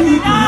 Yeah.